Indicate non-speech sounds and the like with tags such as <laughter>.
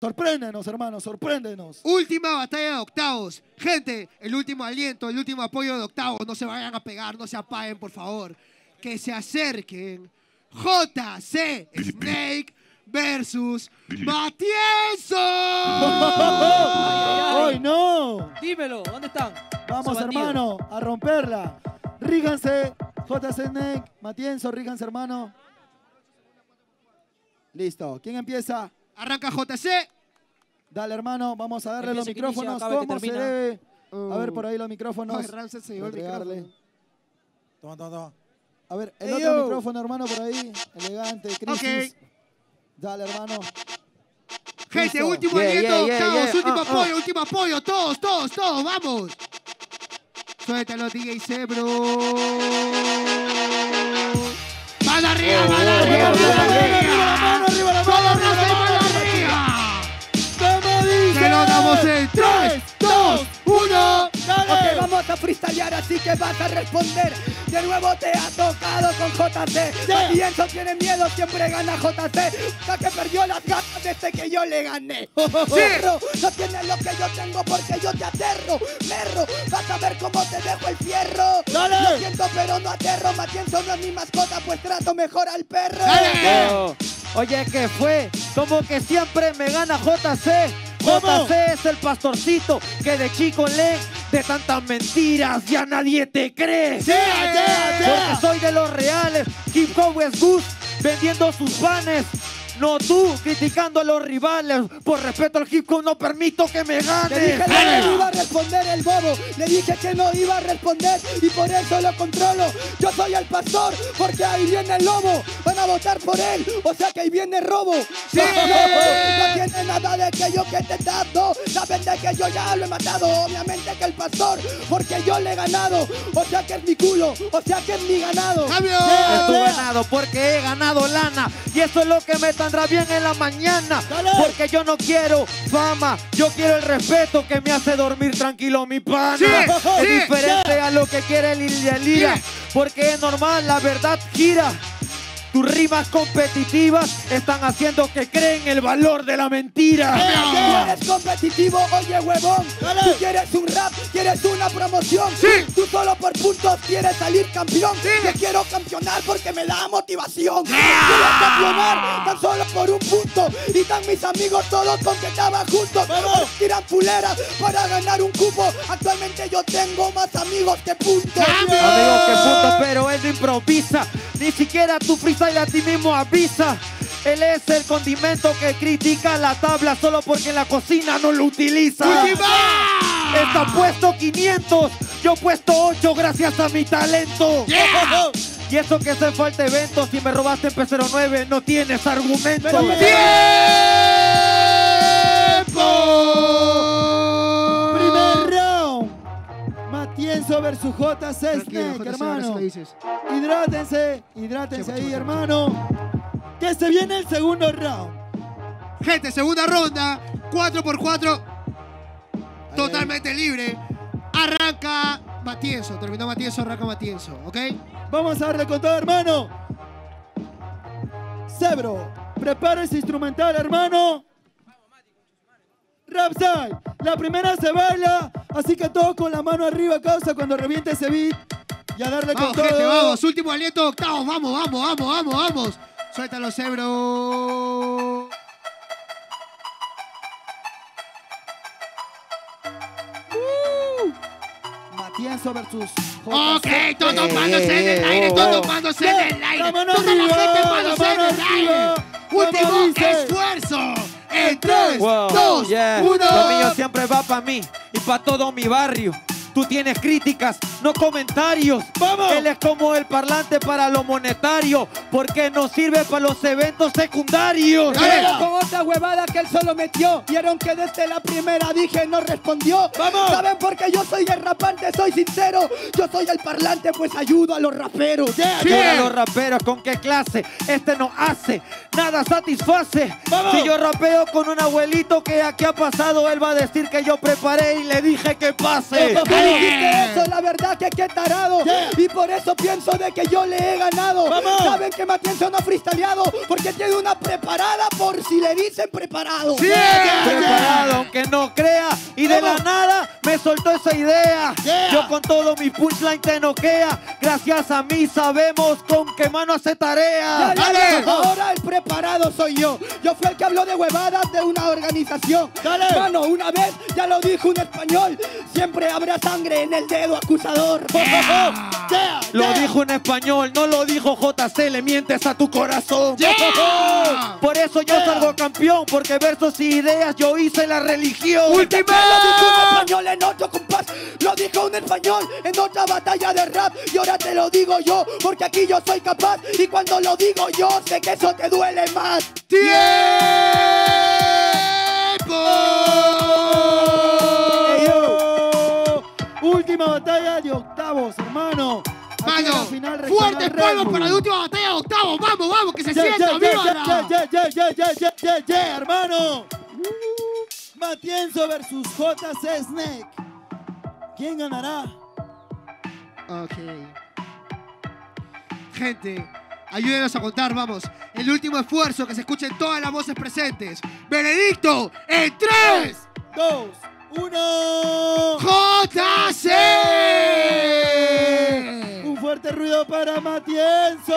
Sorpréndenos, hermano, sorpréndenos. Última batalla de octavos. Gente, el último aliento, el último apoyo de octavos. No se vayan a pegar, no se apaguen, por favor. Que se acerquen. JC Snake versus Matienzo. ¡Ay, no! Dímelo, ¿dónde están? Vamos, hermano, a romperla. Ríganse, JC Snake, Matienzo, ríganse, hermano. Listo. ¿Quién empieza? Arranca JC. Dale, hermano, vamos a darle los Empieza micrófonos. A ver, por ahí los micrófonos. Ay, Ramses se llevó el Entregarle. micrófono. Toma, toma, toma. A ver, el Ey, otro yo. micrófono, hermano, por ahí. Elegante, crisis. Ok. Dale, hermano. Gente, Listo. último Yeah, aliento, yeah, yeah, octavos, yeah. último Ah, apoyo, último apoyo, todos, todos, todos, vamos. Suéltalo, DJ Zebro. ¡Mano arriba, mano arriba, Arriba, mano arriba, ¡Se lo damos en 3, 2, 1! Dale. Ok, vamos a freestylear, así que vas a responder. De nuevo te ha tocado con JC. Y eso tiene miedo, siempre gana JC. Ya que perdió las ganas desde que yo le gané. Perro, no tienes lo que yo tengo porque yo te aterro. Perro, vas a ver cómo te dejo el fierro. Dale. Lo siento, pero no aterro. Matienzo no es mi mascota, pues trato mejor al perro. ¡Dale! Oye, ¿qué fue? Como que siempre me gana JC. ¿Cómo? JC es el pastorcito que de chico lee de tantas mentiras ya nadie te cree. ¡Sea, sea, Porque sea! soy de los reales. Hop es Gus vendiendo sus panes. No tú criticando a los rivales. Por respeto al hip hop no permito que me Le gane. dije que no iba a responder el bobo, le dije que no iba a responder y por eso lo controlo. Yo soy el pastor porque ahí viene el lobo, van a votar por él, o sea que ahí viene robo. ¡Sí! <laughs> No tiene nada de aquello que te dado, saben de que yo ya lo he matado, obviamente que el pastor, porque yo le he ganado, o sea que es mi culo, o sea que es mi ganado. ¡Cambio! Estoy ganado porque he ganado lana y eso es lo que me tendrá bien en la mañana. Dale. Porque yo no quiero fama, yo quiero el respeto que me hace dormir tranquilo mi pana. Sí, es sí, diferente a lo que quiere el Lilia Lira, porque es normal, la verdad gira. Tus rimas competitivas están haciendo que creen el valor de la mentira. Tú eres competitivo, oye huevón. Dale. Tú quieres un rap, quieres una promoción. Sí. Tú solo por puntos quieres salir campeón. Sí. Yo quiero campeonar porque me da motivación. Quiero campeonar tan solo por un punto. Y están mis amigos todos con que estaban juntos. Vamos. Tiran fuleras para ganar un cupo. Actualmente yo tengo más amigos que puntos. Amigos, que punto, pero él no improvisa. Siquiera tu freestyle a ti mismo avisa. Él es el condimento que critica la tabla solo porque en la cocina no lo utiliza. Está puesto 500, yo puesto 8 gracias a mi talento. ¡Yeah! <laughs> Y eso que hace falta evento, si me robaste en P09 no tienes argumento. ¡Tiempo! Versus ahora sí hermano. Hidrátense, hidrátense ahí, hermano. Que se viene el segundo round. Gente, segunda ronda, 4 por 4 totalmente libre. Arranca Matienzo, terminó Matienzo, arranca Matienzo, ¿ok? Vamos a darle con todo, hermano. Cebro, prepara ese instrumental, hermano. Rapside, la primera se baila, así que todos con la mano arriba, causa cuando reviente ese beat. Y a darle Vamos, con todo. gente, vamos. Último aliento, octavo. Vamos, vamos, vamos, vamos, vamos. Suéltalo, Cebro. Matienzo versus Ok, todos Eh, en el aire, todos tomándose en el aire. Toda la gente tomándose en el aire. ¿Cómo Último esfuerzo. En 3, Wow, 2, yeah. 1. Lo mío siempre va para mí y para todo mi barrio. Tú tienes críticas, no comentarios. ¡Vamos! Él es como el parlante para lo monetario, porque no sirve para los eventos secundarios. Con otra huevada que él solo metió. Vieron que desde la primera dije no respondió. ¡Vamos! ¿Saben por qué yo soy el rapante? Soy sincero. Yo soy el parlante, pues ayudo a los raperos. Sí. Para los raperos, ¿con qué clase? Este no hace, nada satisface. ¡Vamos! Si yo rapeo con un abuelito que aquí ha pasado, él va a decir que yo preparé y le dije que pase. ¿Por qué dijiste eso? La verdad que qué tarado. Yeah. Y por eso pienso de que yo le he ganado. Vamos. Saben que Matienzo no ha freestyleado porque tiene una preparada por si le dicen preparado. ¡Sí! Preparado, aunque no crea. Y de la nada me soltó esa idea. Yeah. Yo con todo mi punchline te noquea. Gracias a mí sabemos con qué mano hace tarea. ya, Dale. ya, Ahora el preparado soy yo. Yo fui el que habló de huevadas de una organización. Dale. Mano, una vez ya lo dijo un español. Siempre habrá sangre en el dedo acusador. Yeah, Lo dijo en español, no lo dijo JC, le mientes a tu corazón. Por eso yo salgo campeón, porque versos y ideas yo hice la religión. Lo dijo un español en otro compás. Lo dijo un español en otra batalla de rap. Y ahora te lo digo yo, porque aquí yo soy capaz. Y cuando lo digo yo, sé que eso te duele más. Yo. Última batalla de octavos, hermano. Mano, fuertes pueblos para la última batalla octavo. Vamos, vamos, que se yeah, sienta, yeah, viva. Yeah, hermano. Matienzo versus JC Snake. ¿Quién ganará? Ok. Gente, ayúdenos a contar, vamos. El último esfuerzo, que se escuchen todas las voces presentes. Benedicto, en 3, 2, 1. JC. Fuerte ruido para Matienzo.